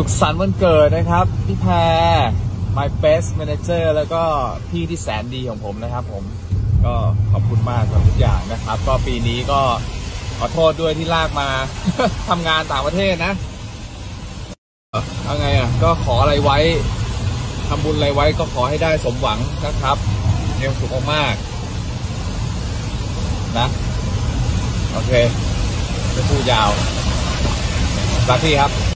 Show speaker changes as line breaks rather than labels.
สุขสันต์วันเกิดนะครับ พี่แพร my best manager แล้วก็พี่ที่แสนดีของผมนะครับผมก็ขอบคุณมากกับทุกอย่างนะครับ ก็ปีนี้ก็ขอโทษด้วยที่ลากมา ทำงานต่างประเทศนะเอาไงอะ ก็ขออะไรไว้ทำบุญอะไรไว้ก็ขอให้ได้สมหวังนะครับมีความสุขมากๆนะ โอเค จะพูดยาวรักพี่ครับ